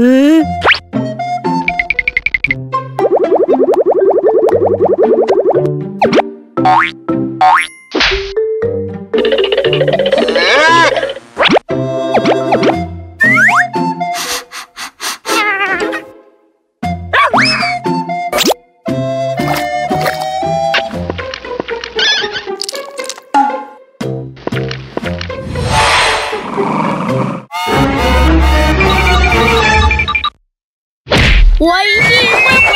에? Why is it?